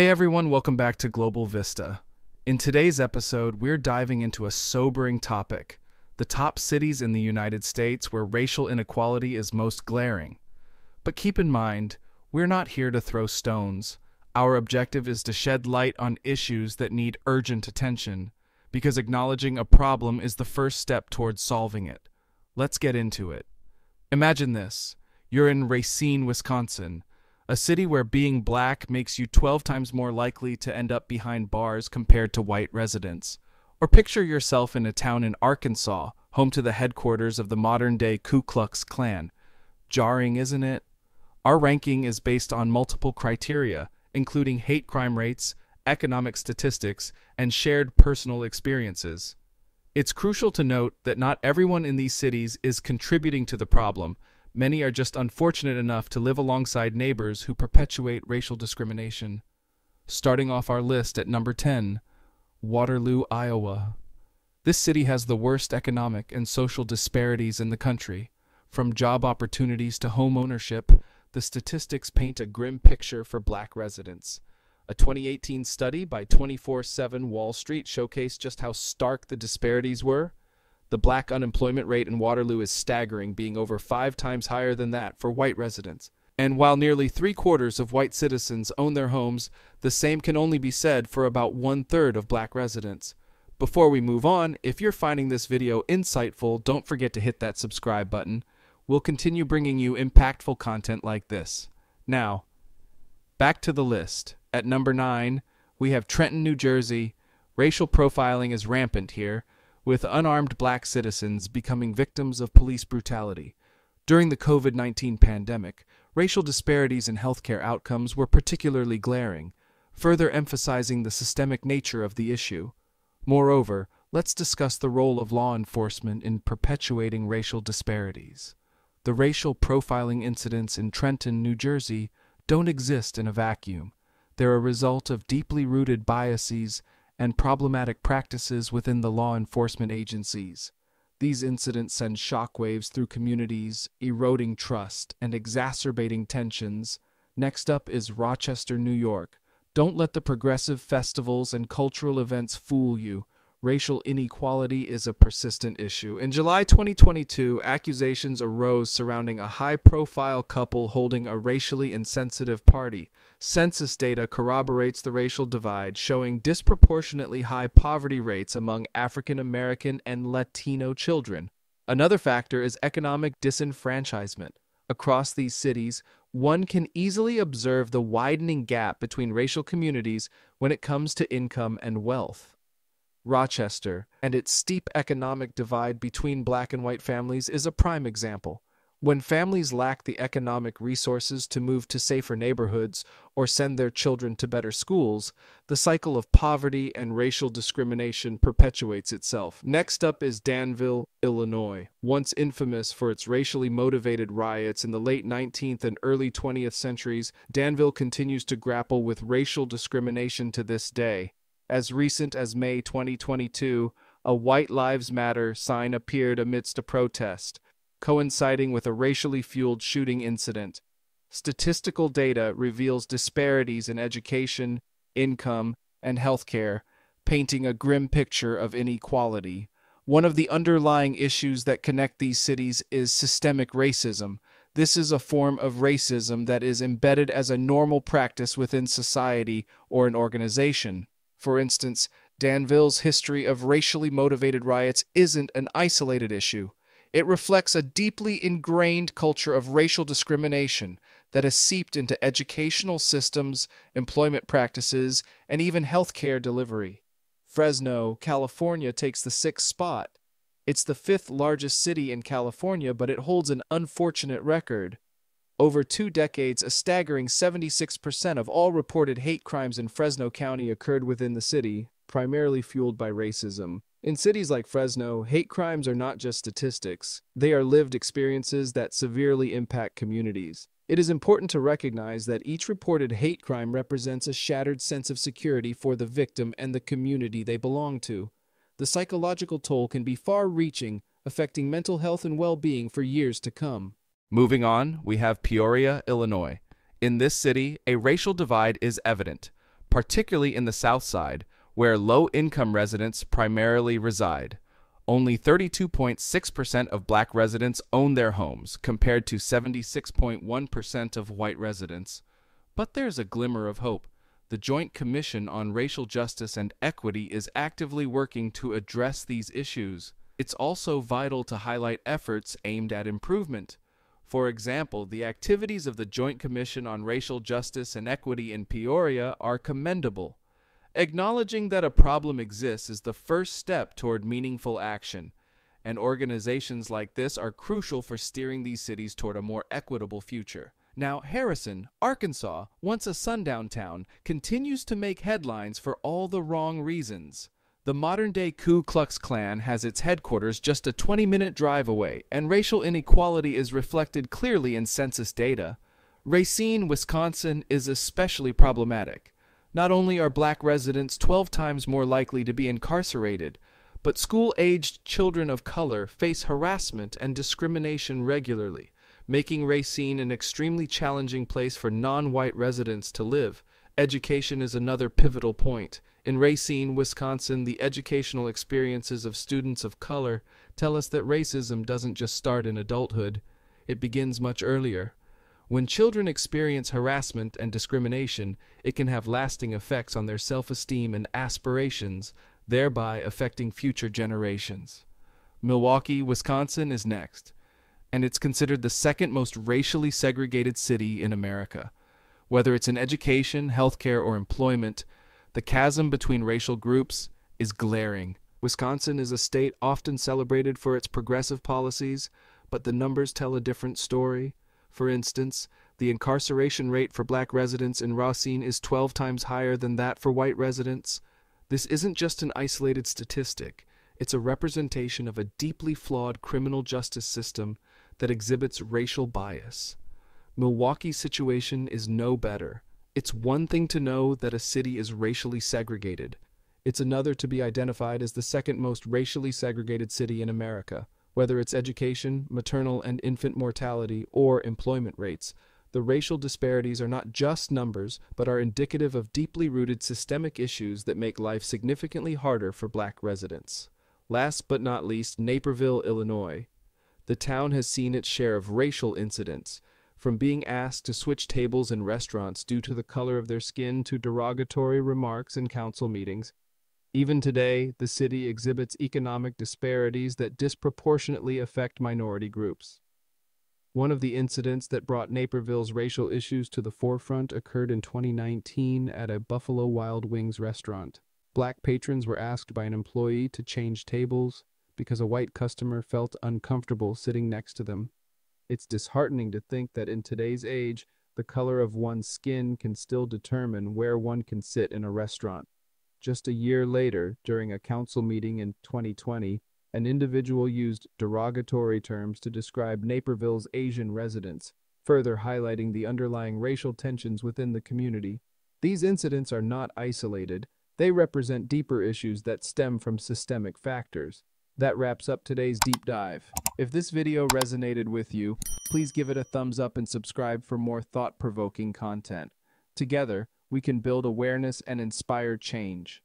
Hey everyone, welcome back to Global Vista. In today's episode, we're diving into a sobering topic the top cities in the United States where racial inequality is most glaring. But keep in mind, we're not here to throw stones. Our objective is to shed light on issues that need urgent attention, because acknowledging a problem is the first step towards solving it. Let's get into it. Imagine this you're in Racine, Wisconsin, a city where being black makes you 12 times more likely to end up behind bars compared to white residents. Or picture yourself in a town in Arkansas, home to the headquarters of the modern day Ku Klux Klan. Jarring, isn't it? Our ranking is based on multiple criteria, including hate crime rates, economic statistics, and shared personal experiences. It's crucial to note that not everyone in these cities is contributing to the problem. Many are just unfortunate enough to live alongside neighbors who perpetuate racial discrimination. Starting off our list at number 10, Waterloo, Iowa. This city has the worst economic and social disparities in the country. From job opportunities to home ownership, the statistics paint a grim picture for black residents. A 2018 study by 24 7 Wall Street showcased just how stark the disparities were. The black unemployment rate in Waterloo is staggering, being over five times higher than that for white residents. And while nearly three quarters of white citizens own their homes, the same can only be said for about one third of black residents. Before we move on, if you're finding this video insightful, don't forget to hit that subscribe button. We'll continue bringing you impactful content like this. Now, back to the list. At number 9, we have Trenton, New Jersey. Racial profiling is rampant here, with unarmed black citizens becoming victims of police brutality. During the COVID 19 pandemic, racial disparities in healthcare outcomes were particularly glaring, further emphasizing the systemic nature of the issue. Moreover, let's discuss the role of law enforcement in perpetuating racial disparities. The racial profiling incidents in Trenton, New Jersey, don't exist in a vacuum. They're a result of deeply rooted biases and problematic practices within the law enforcement agencies. These incidents send shockwaves through communities, eroding trust and exacerbating tensions. Next up is Rochester, New York. Don't let the progressive festivals and cultural events fool you. Racial inequality is a persistent issue. In July 2022, accusations arose surrounding a high profile couple holding a racially insensitive party. Census data corroborates the racial divide, showing disproportionately high poverty rates among African American and Latino children. Another factor is economic disenfranchisement. Across these cities, one can easily observe the widening gap between racial communities when it comes to income and wealth. Rochester and its steep economic divide between black and white families is a prime example. When families lack the economic resources to move to safer neighborhoods or send their children to better schools, the cycle of poverty and racial discrimination perpetuates itself. Next up is Danville, Illinois. Once infamous for its racially motivated riots in the late 19th and early 20th centuries, Danville continues to grapple with racial discrimination to this day. As recent as May 2022, a White Lives Matter sign appeared amidst a protest coinciding with a racially fueled shooting incident. Statistical data reveals disparities in education, income, and healthcare, painting a grim picture of inequality. One of the underlying issues that connect these cities is systemic racism. This is a form of racism that is embedded as a normal practice within society or an organization. For instance, Danville's history of racially motivated riots isn't an isolated issue. It reflects a deeply ingrained culture of racial discrimination that has seeped into educational systems, employment practices, and even healthcare delivery. Fresno, California takes the sixth spot. It's the fifth largest city in California, but it holds an unfortunate record. Over two decades, a staggering 76% of all reported hate crimes in Fresno County occurred within the city, primarily fueled by racism. In cities like Fresno, hate crimes are not just statistics, they are lived experiences that severely impact communities. It is important to recognize that each reported hate crime represents a shattered sense of security for the victim and the community they belong to. The psychological toll can be far reaching, affecting mental health and well being for years to come. Moving on, we have Peoria, Illinois. In this city, a racial divide is evident. particularly in the South Side, where low-income residents primarily reside. Only 32.6% of black residents own their homes, compared to 76.1% of white residents. But there's a glimmer of hope. The Joint Commission on Racial Justice and Equity is actively working to address these issues. It's also vital to highlight efforts aimed at improvement. For example, the activities of the Joint Commission on Racial Justice and Equity in Peoria are commendable. Acknowledging that a problem exists is the first step toward meaningful action, and organizations like this are crucial for steering these cities toward a more equitable future. Now, Harrison, Arkansas, once a sundown town, continues to make headlines for all the wrong reasons. The modern-day Ku Klux Klan has its headquarters just a 20-minute drive away, and racial inequality is reflected clearly in census data. Racine, Wisconsin is especially problematic. Not only are black residents 12 times more likely to be incarcerated, but school-aged children of color face harassment and discrimination regularly, making Racine an extremely challenging place for non-white residents to live. Education is another pivotal point. In Racine, Wisconsin, the educational experiences of students of color tell us that racism doesn't just start in adulthood, it begins much earlier. When children experience harassment and discrimination, it can have lasting effects on their self-esteem and aspirations, thereby affecting future generations. Milwaukee, Wisconsin is next, and it's considered the second most racially segregated city in America. Whether it's in education, healthcare, or employment, the chasm between racial groups is glaring. Wisconsin is a state often celebrated for its progressive policies, but the numbers tell a different story. For instance, the incarceration rate for black residents in Racine is 12 times higher than that for white residents. This isn't just an isolated statistic, it's a representation of a deeply flawed criminal justice system that exhibits racial bias. Milwaukee's situation is no better. It's one thing to know that a city is racially segregated. It's another to be identified as the second most racially segregated city in America. Whether it's education, maternal and infant mortality, or employment rates, the racial disparities are not just numbers, but are indicative of deeply rooted systemic issues that make life significantly harder for black residents. Last but not least, Naperville, Illinois. The town has seen its share of racial incidents, from being asked to switch tables in restaurants due to the color of their skin to derogatory remarks in council meetings. Even today, the city exhibits economic disparities that disproportionately affect minority groups. One of the incidents that brought Naperville's racial issues to the forefront occurred in 2019 at a Buffalo Wild Wings restaurant. Black patrons were asked by an employee to change tables because a white customer felt uncomfortable sitting next to them. It's disheartening to think that in today's age, the color of one's skin can still determine where one can sit in a restaurant. Just a year later, during a council meeting in 2020, an individual used derogatory terms to describe Naperville's Asian residents, further highlighting the underlying racial tensions within the community. These incidents are not isolated, they represent deeper issues that stem from systemic factors. That wraps up today's deep dive. If this video resonated with you, please give it a thumbs up and subscribe for more thought-provoking content. Together, we can build awareness and inspire change.